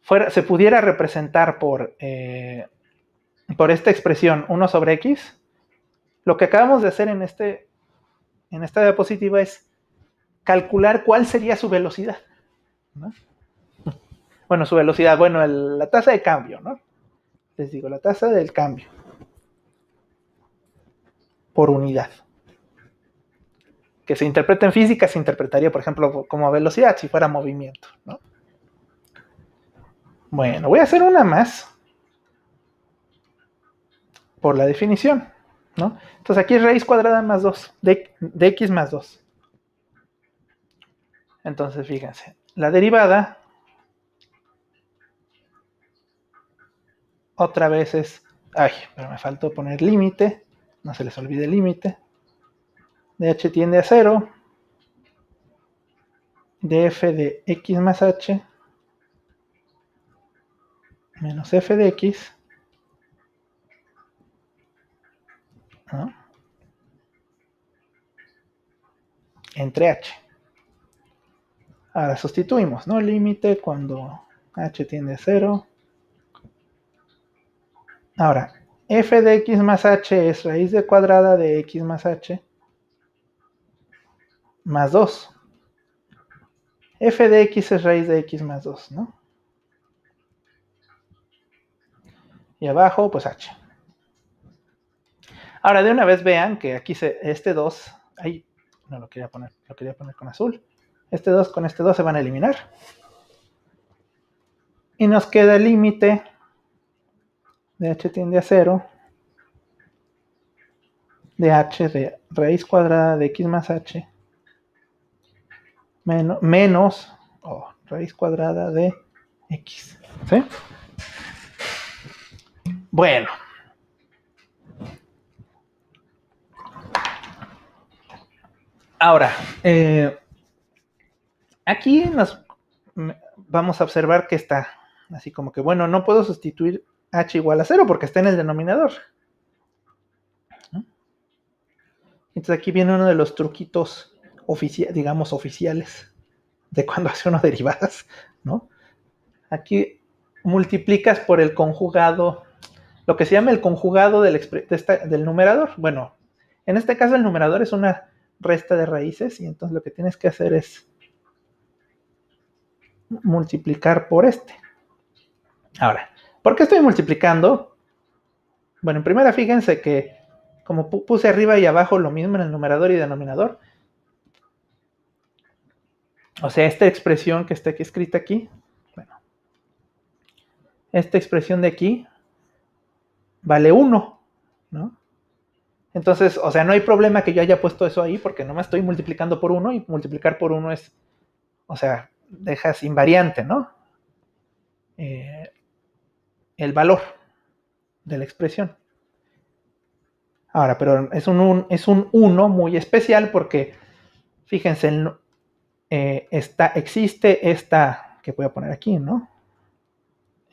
A: fuera, se pudiera representar por eh, por esta expresión 1 sobre x, lo que acabamos de hacer en, este, en esta diapositiva es calcular cuál sería su velocidad. [LAUGHS] Bueno, su velocidad, bueno, la tasa de cambio, ¿no? Les digo, la tasa del cambio por unidad. Que se interpreta en física, se interpretaría, por ejemplo, como velocidad si fuera movimiento, ¿no? Bueno, voy a hacer una más por la definición, ¿no? Entonces aquí es raíz cuadrada más 2, de, x más 2. Entonces, fíjense, la derivada otra vez es, ay, pero me faltó poner límite, no se les olvide el límite, de h tiende a 0, de f de x más h, menos f de x, entre h. Ahora sustituimos, ¿no? Límite cuando h tiende a 0. Ahora, f de x más h es raíz de cuadrada de x más h. más 2. f de x es raíz de x más 2, ¿no? Y abajo, pues h. Ahora, de una vez vean que aquí se, este 2, ahí, no lo quería poner, lo quería poner con azul. Este 2 con este 2 se van a eliminar. Y nos queda el límite de h tiende a 0 de h de raíz cuadrada de x más h menos, menos raíz cuadrada de x. ¿Sí? Bueno. Ahora, eh, aquí nos vamos a observar que está así como que, bueno, no puedo sustituir h igual a 0 porque está en el denominador. Entonces aquí viene uno de los truquitos digamos, oficiales de cuando hace uno derivadas, ¿no? Aquí multiplicas por el conjugado, lo que se llama el conjugado del, del numerador. Bueno, en este caso el numerador es una resta de raíces y entonces lo que tienes que hacer es multiplicar por este. Ahora, ¿por qué estoy multiplicando? Bueno, en primera fíjense que como puse arriba y abajo lo mismo en el numerador y denominador, o sea, esta expresión que está aquí escrita aquí, bueno, esta expresión de aquí vale 1, ¿no? Entonces, o sea, no hay problema que yo haya puesto eso ahí porque no me estoy multiplicando por 1 y multiplicar por 1 es, o sea, dejas invariante, ¿no? Eh, el valor de la expresión. Ahora, pero es un, es un 1 muy especial porque, fíjense, el, eh, existe esta, que voy a poner aquí, ¿no?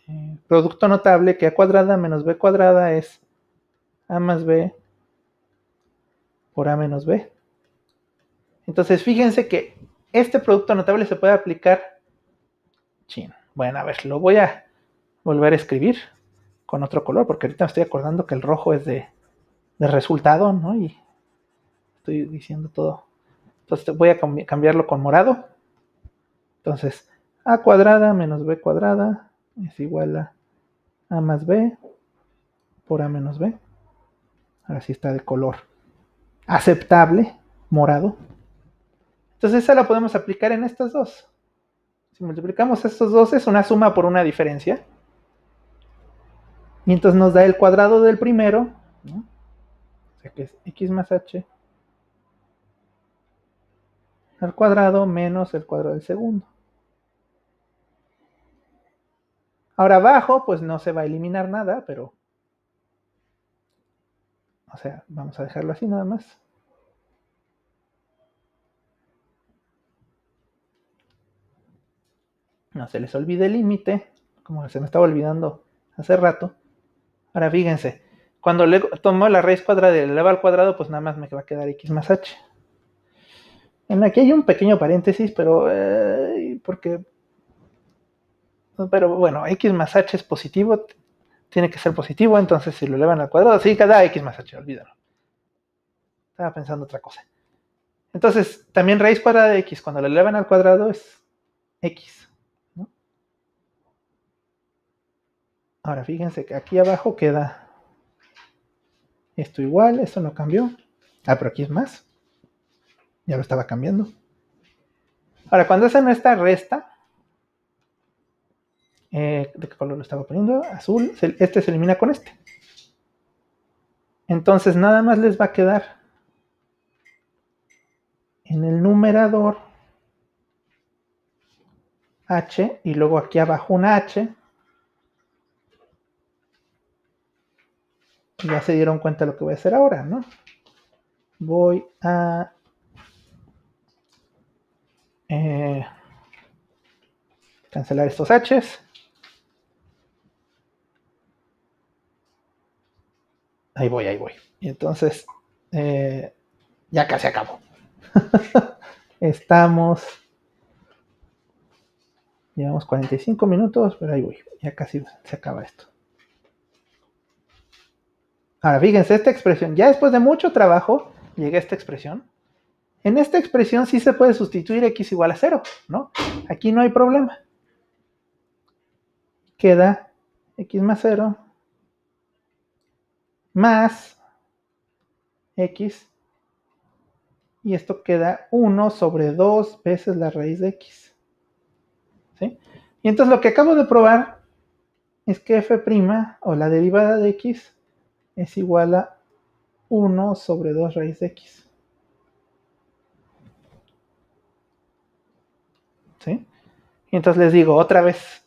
A: Eh, producto notable que a cuadrada menos b cuadrada es a más b por a menos b. Entonces, fíjense que este producto notable se puede aplicar. Chin. Bueno, a ver, lo voy a volver a escribir con otro color, porque ahorita me estoy acordando que el rojo es de, de resultado, ¿no? Y estoy diciendo todo entonces voy a cambiarlo con morado. Entonces, a cuadrada menos b cuadrada es igual a a más b por a menos b. Ahora sí está de color aceptable, morado. Entonces esa la podemos aplicar en estas dos. Si multiplicamos estos dos es una suma por una diferencia. Y entonces nos da el cuadrado del primero, o sea que es x más h al cuadrado menos el cuadrado del segundo. Ahora abajo, pues no se va a eliminar nada, pero... O sea, vamos a dejarlo así nada más. No se les olvide el límite, como se me estaba olvidando hace rato. Ahora fíjense, cuando le tomo la raíz cuadrada y le eleva al cuadrado, pues nada más me va a quedar x más h. Aquí hay un pequeño paréntesis, pero eh, porque pero bueno, x más h es positivo, tiene que ser positivo, entonces si lo elevan al cuadrado, sí, cada x más h, olvídalo. Estaba pensando otra cosa. Entonces, también raíz cuadrada de x, cuando lo elevan al cuadrado es x. Ahora, fíjense que aquí abajo queda esto igual, esto no cambió. Ah, pero aquí es más. Ya lo estaba cambiando. Ahora, cuando hacen esta resta, eh, ¿de qué color lo estaba poniendo? Azul, este se elimina con este. Entonces nada más les va a quedar en el numerador h y luego aquí abajo una h. Ya se dieron cuenta lo que voy a hacer ahora, ¿no? Voy a eh, cancelar estos H's. Ahí voy, ahí voy. Y entonces, eh, ya casi acabo. [LAUGHS] Estamos. Llevamos 45 minutos, pero ahí voy. Ya casi se acaba esto. Ahora, fíjense, esta expresión, ya después de mucho trabajo, llegué a esta expresión. En esta expresión sí se puede sustituir x igual a 0, ¿no? Aquí no hay problema. Queda x más 0 más x y esto queda 1 sobre 2 veces la raíz de x. ¿Sí? Y entonces lo que acabo de probar es que f' o la derivada de x es igual a 1 sobre 2 raíz de x. ¿Sí? Y entonces les digo otra vez,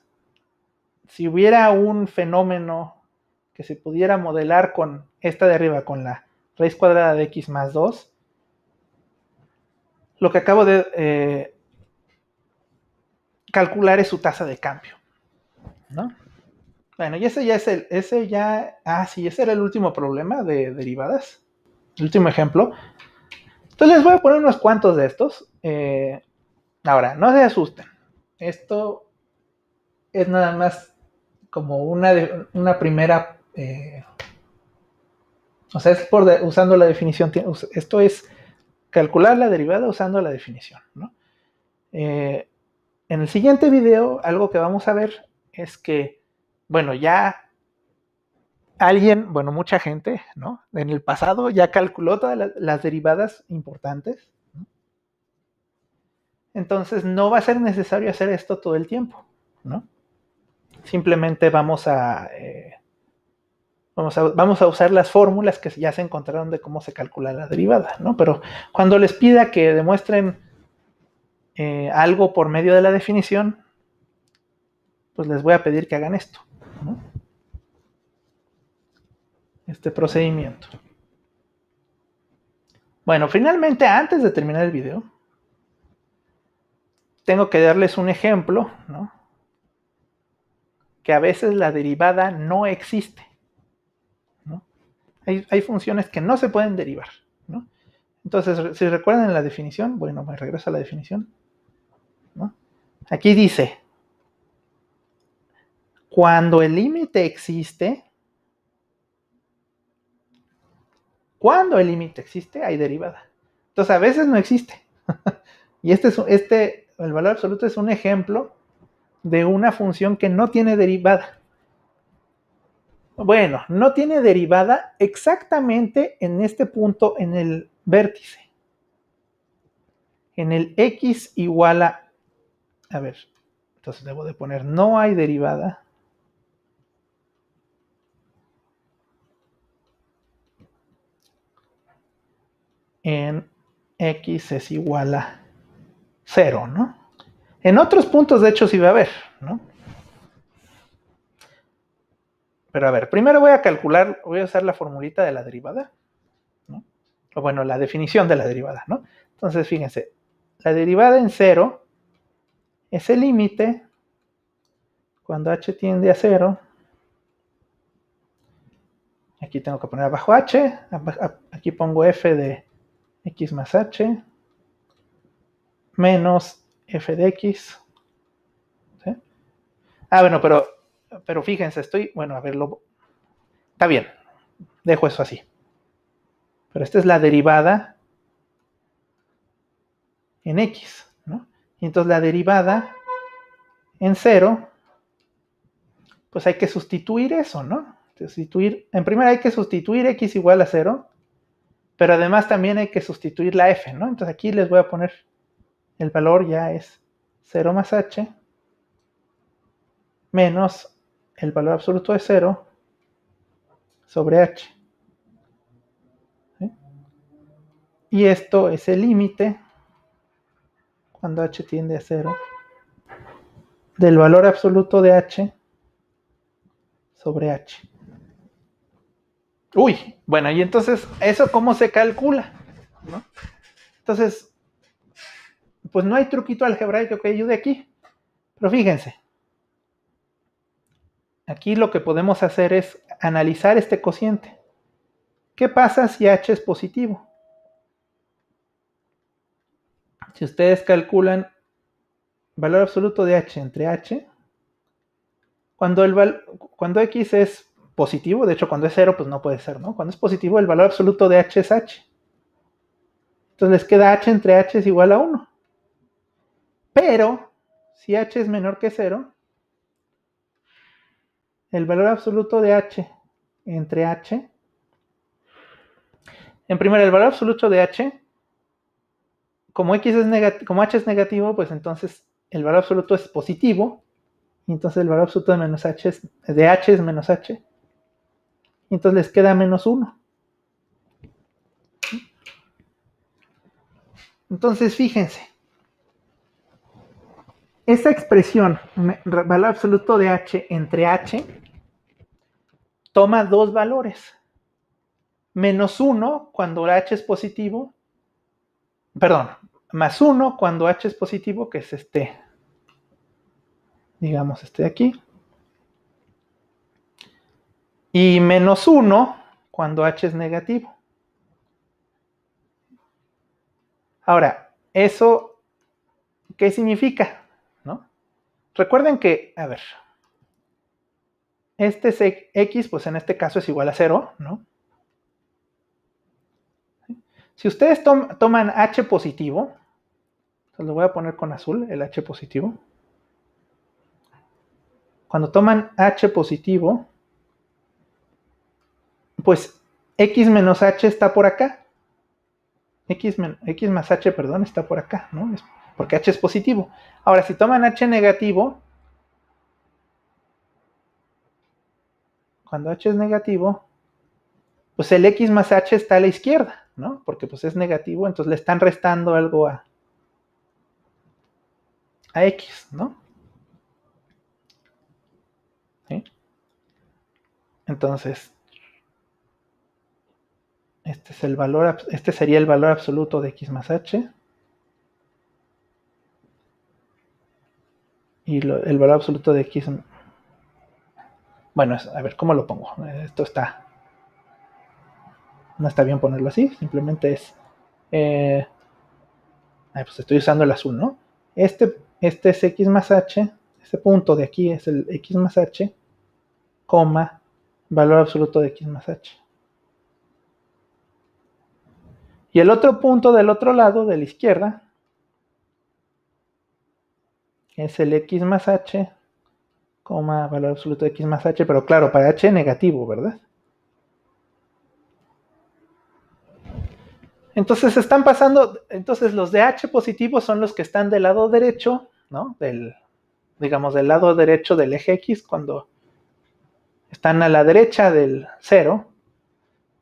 A: si hubiera un fenómeno que se pudiera modelar con esta de arriba, con la raíz cuadrada de x más 2, lo que acabo de eh, calcular es su tasa de cambio. ¿no? Bueno, y ese ya es el, ese ya, ah, sí, ese era el último problema de derivadas, el último ejemplo. Entonces les voy a poner unos cuantos de estos. Eh, ahora, no se asusten. Esto es nada más como una, una primera, eh, o sea, es por usando la definición, esto es calcular la derivada usando la definición. Eh, en el siguiente video, algo que vamos a ver es que, bueno, ya alguien, bueno, mucha gente, ¿no? En el pasado ya calculó todas las, derivadas importantes. Entonces no va a ser necesario hacer esto todo el tiempo, ¿no? Simplemente vamos a eh, Vamos a, usar las fórmulas que ya se encontraron de cómo se calcula la derivada, ¿no? Pero cuando les pida que demuestren eh, algo por medio de la definición, pues les voy a pedir que hagan esto, Este procedimiento. Bueno, finalmente, antes de terminar el video, tengo que darles un ejemplo, ¿no? Que a veces la derivada no existe. Hay, funciones que no se pueden derivar. ¿no? Entonces, si recuerdan la definición, bueno, me regreso a la definición. Aquí dice, cuando el límite existe, cuando el límite existe, hay derivada. Entonces, a veces no existe. [LAUGHS] y este, es, este, el valor absoluto es un ejemplo de una función que no tiene derivada. Bueno, no tiene derivada exactamente en este punto en el vértice. En el x igual a... A ver, entonces debo de poner no hay derivada. En x es igual a 0, ¿no? En otros puntos, de hecho, sí va a haber, ¿no? Pero a ver, primero voy a calcular, voy a usar la formulita de la derivada. O bueno, la definición de la derivada, ¿no? Entonces, fíjense, la derivada en cero es el límite cuando h tiende a cero. Aquí tengo que poner abajo h, aquí pongo f de x más h menos f de x. Ah, bueno, pero pero fíjense, estoy, bueno, a verlo. Está bien, dejo eso así. Pero esta es la derivada en x, ¿no? Y entonces la derivada en 0, pues hay que sustituir eso, ¿no? Sustituir, en primer hay que sustituir x igual a 0, pero además también hay que sustituir la f, ¿no? Entonces aquí les voy a poner el valor ya es 0 más h menos el valor absoluto es 0 sobre h. Y esto es el límite, cuando h tiende a 0, del valor absoluto de h sobre h. Uy, bueno, y entonces, ¿eso cómo se calcula? Entonces, pues no hay truquito algebraico que ayude aquí. Pero fíjense, Aquí lo que podemos hacer es analizar este cociente. ¿Qué pasa si h es positivo? Si ustedes calculan valor absoluto de h entre h, cuando, el cuando x es positivo, de hecho cuando es cero pues no puede ser, ¿no? Cuando es positivo el valor absoluto de h es h. Entonces les queda h entre h es igual a 1. Pero, si h es menor que 0, el valor absoluto de h entre h, en primer, el valor absoluto de h, como, x es como h es negativo, pues entonces el valor absoluto es positivo, y entonces el valor absoluto de, menos h es, de h es menos h, y entonces les queda menos 1. Entonces, fíjense, esta expresión, valor absoluto de h entre h, toma dos valores. Menos 1 cuando h es positivo, perdón, más 1 cuando h es positivo, que es este, digamos, este de aquí. Y menos 1 cuando h es negativo. Ahora, ¿eso qué significa? Recuerden que, a ver, este es x, pues en este caso es igual a 0, ¿no? Si ustedes toman h positivo, se lo voy a poner con azul, el h positivo. Cuando toman h positivo, pues x menos h está por acá. X, X más H, perdón, está por acá, ¿no? Porque H es positivo. Ahora, si toman H negativo, cuando H es negativo, pues el X más H está a la izquierda, ¿no? Porque pues es negativo, entonces le están restando algo a, a X, ¿no? ¿Sí? Entonces, este, es el valor, este sería el valor absoluto de x más h. Y el valor absoluto de x... Bueno, a ver, ¿cómo lo pongo? Esto está... No está bien ponerlo así, simplemente es... Eh, pues estoy usando el azul, ¿no? Este, este es x más h, este punto de aquí es el x más h, coma, valor absoluto de x más h. Y el otro punto del otro lado, de la izquierda, es el x más h, coma, valor absoluto de x más h, pero claro, para h negativo, ¿verdad? Entonces están pasando, entonces los de h positivo son los que están del lado derecho, ¿no? Del, digamos, del lado derecho del eje x, cuando están a la derecha del 0,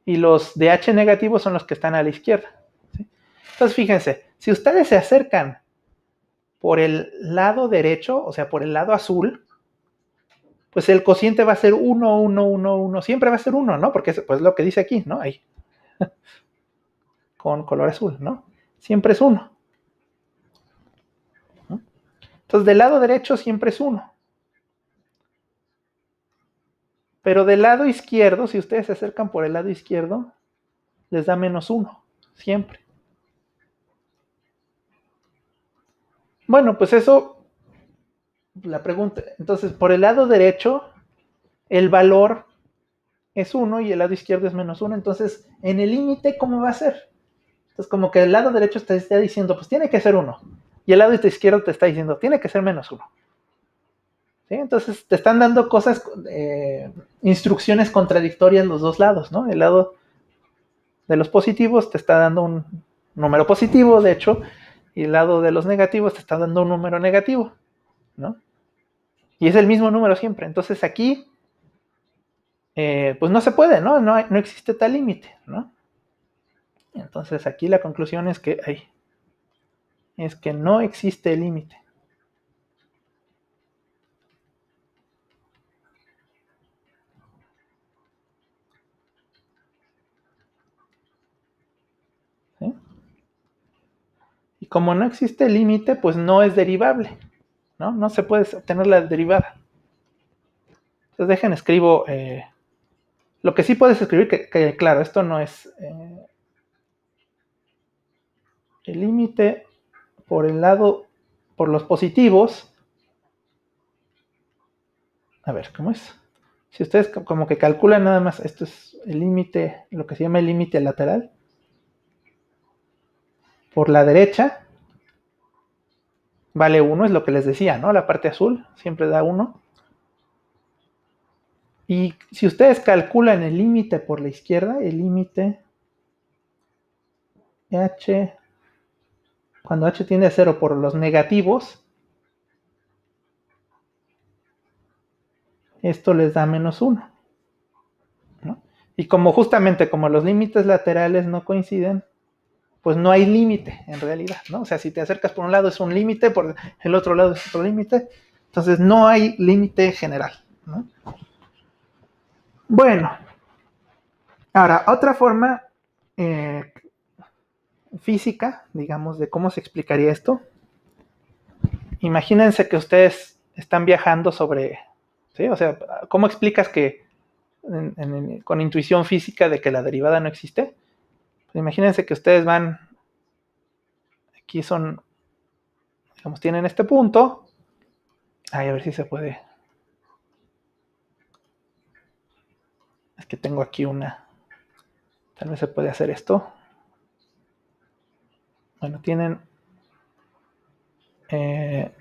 A: y los de H negativos son los que están a la izquierda. Entonces, fíjense, si ustedes se acercan por el lado derecho, o sea, por el lado azul, pues el cociente va a ser 1, 1, 1, 1, siempre va a ser 1, ¿no? Porque es pues, lo que dice aquí, ¿no? Ahí. [LAUGHS] Con color azul, ¿no? Siempre es 1. Entonces, del lado derecho siempre es 1. Pero del lado izquierdo, si ustedes se acercan por el lado izquierdo, les da menos uno, siempre. Bueno, pues eso, la pregunta, entonces por el lado derecho, el valor es 1 y el lado izquierdo es menos 1, entonces en el límite, ¿cómo va a ser? Entonces como que el lado derecho te está diciendo, pues tiene que ser 1, y el lado izquierdo te está diciendo, tiene que ser menos 1. Entonces te están dando cosas, eh, instrucciones contradictorias los dos lados, ¿no? El lado de los positivos te está dando un número positivo, de hecho, y el lado de los negativos te está dando un número negativo, ¿no? Y es el mismo número siempre. Entonces aquí, eh, pues no se puede, ¿no? No, no existe tal límite, ¿no? Entonces aquí la conclusión es que, es que no existe límite. Como no existe límite, pues no es derivable, ¿no? No se puede obtener la derivada. Entonces dejen, escribo, eh, lo que sí puedes escribir, que, claro, esto no es eh, el límite por el lado, por los positivos. A ver, ¿cómo es? Si ustedes como que calculan nada más, esto es el límite, lo que se llama el límite lateral por la derecha vale 1, es lo que les decía, ¿no? La parte azul siempre da 1. Y si ustedes calculan el límite por la izquierda, el límite h, cuando h tiende a 0 por los negativos, esto les da menos 1. Y como justamente como los límites laterales no coinciden, pues no hay límite en realidad, ¿no? O sea, si te acercas por un lado es un límite, por el otro lado es otro límite, entonces no hay límite general, ¿no? Bueno, ahora, otra forma eh, física, digamos, de cómo se explicaría esto. Imagínense que ustedes están viajando sobre, ¿sí? O sea, ¿cómo explicas que con intuición física de que la derivada no existe? Imagínense que ustedes van, aquí son, digamos, tienen este punto. Ay, a ver si se puede. Es que tengo aquí una. Tal vez se puede hacer esto. Bueno, tienen... Eh,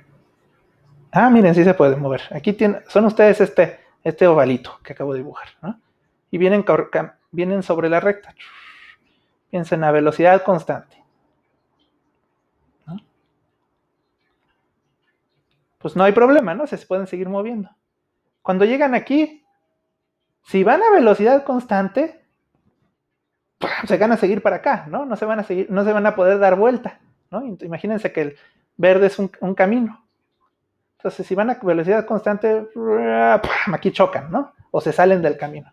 A: ah, miren, sí se puede mover. Aquí tienen, son ustedes este, este ovalito que acabo de dibujar. ¿no? Y vienen, vienen sobre la recta. Piensen a velocidad constante. Pues no hay problema, ¿no? Se pueden seguir moviendo. Cuando llegan aquí, si van a velocidad constante, se van a seguir para acá, ¿no? No se van a seguir, no se van a poder dar vuelta, ¿no? Imagínense que el verde es un, camino. Entonces, si van a velocidad constante, aquí chocan, ¿no? O se salen del camino.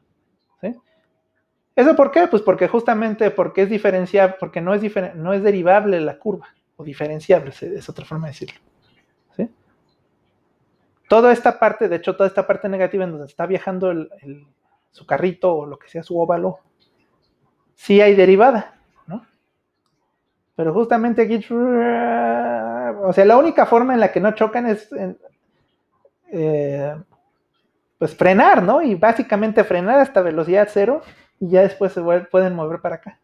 A: ¿Eso por qué? Pues porque justamente porque es diferenciable, porque no es, no es derivable la curva, o diferenciable, es otra forma de decirlo. ¿sí? Toda esta parte, de hecho, toda esta parte negativa en donde está viajando su carrito o lo que sea su óvalo, sí hay derivada, ¿no? Pero justamente aquí, o sea, la única forma en la que no chocan es, eh, pues, frenar, ¿no? Y básicamente frenar hasta velocidad cero y ya después se pueden mover para acá.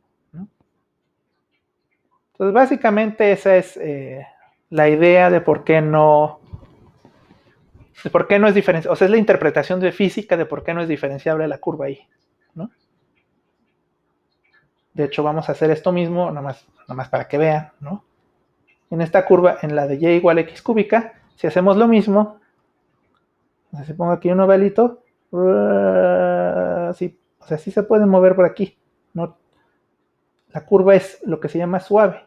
A: Entonces, básicamente esa es eh, la idea de por qué no, de por qué no es diferenciable, o sea, es la interpretación de física de por qué no es diferenciable la curva ahí, ¿no? De hecho, vamos a hacer esto mismo, nada más, nada más para que vean, ¿no? En esta curva, en la de y igual a x cúbica, si hacemos lo mismo, si pongo aquí un ovalito, sí, o sea, sí se pueden mover por aquí, ¿no? La curva es lo que se llama suave,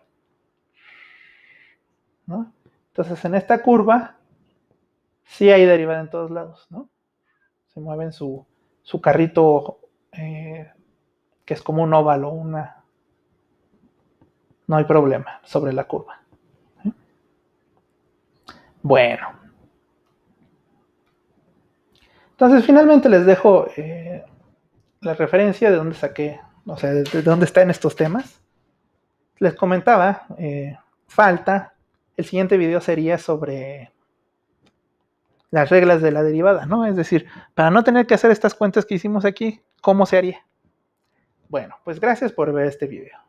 A: ¿no? Entonces, en esta curva, sí hay derivada en todos lados, ¿no? Se mueven su, su carrito eh, que es como un óvalo, una... No hay problema sobre la curva. Bueno. Entonces, finalmente les dejo eh, la referencia de dónde saqué, o sea, de, dónde están estos temas. Les comentaba, eh, falta, el siguiente video sería sobre las reglas de la derivada, ¿no? Es decir, para no tener que hacer estas cuentas que hicimos aquí, ¿cómo se haría? Bueno, pues gracias por ver este video.